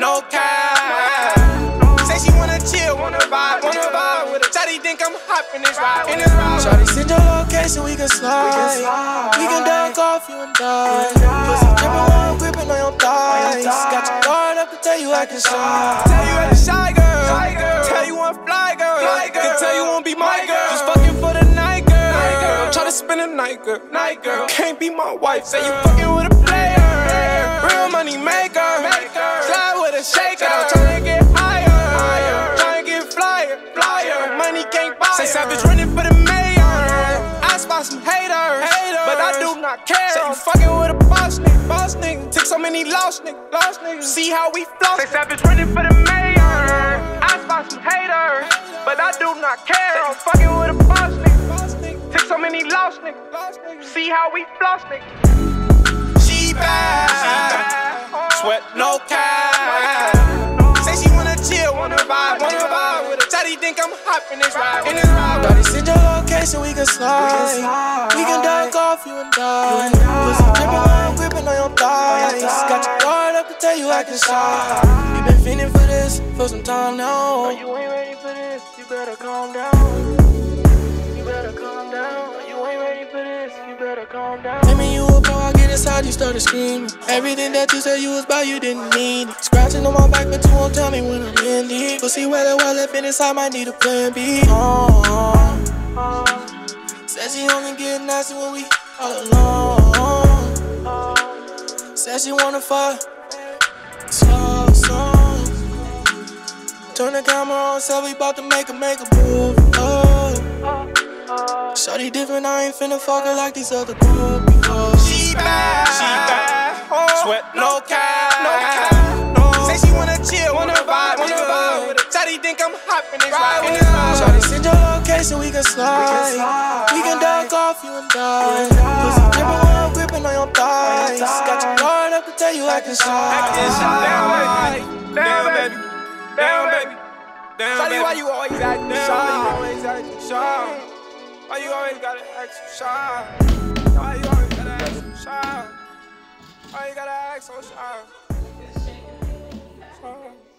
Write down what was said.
no cap. Think I'm hot in this ride, in this ride. Shawty, send your location, we can slide. We can duck off you and die. Pussy drippin' while I'm gripping on your thighs. Got your guard up to tell you I can slide. Tell you I'm a shy girl. Tell you I'm fly girl. Can tell you won't be my girl. Just fucking for the night girl. Try to spend a night girl. Night girl. Can't be my wife. Say you fucking with a player. Real money maker. Slide with a shaker. Tryna get higher. Tryna get flyer. Flyer. Money can't buy. Say Savvage running for the mayor. I spot some haters. But I do not care. Say you fucking with a boss nigga. Boss nigga. Took so many lost niggas. Lost niggas. See how we floss. Say Savvage running for the mayor. I spot some haters. But I do not care. Say you fucking with a boss nigga. Took so many lost niggas. See how we floss nigga. She bad. Sweat no cap. Think I'm hot in this ride, in this ride. Shawty, send your location, we can slide. We can duck off you and die. Pussy drippin' while I'm gripping on your thighs. Got your guard up to tell you I can slide. You been feeling for this for some time now. You ain't ready for this, you better calm down. You better calm down. You ain't ready for this, you better calm down. Me you a pro, I get inside, you started screaming. Everything that you said you was about, you didn't need it. Scratching on my back, but you won't tell me when I'm in deep. But see where the well left in inside, might need a plan B. Uh-huh. Oh, Said she only get nasty when we all alone. Said she wanna fuck. Slow song. Turn the camera on, said we bout to make a make a move. Oh. Shawty different, I ain't finna fuck her like these other She she oh, bad. Sweat no cap, no cap. Say she wanna chill, wanna vibe, wanna vibe with a Shawty think I'm hot in this ride, this ride. Shawty, send your location, we can slide. We can duck off you and die. Pussy drippin' while I'm gripping on your thighs. Got your guard up to tell you I can slide. Down, baby. Down, baby. Down, baby. Shawty, baby. why you always acting shy? acting shy? Why you always gotta act so shy? Why you always gotta so? Why you gotta act so you gotta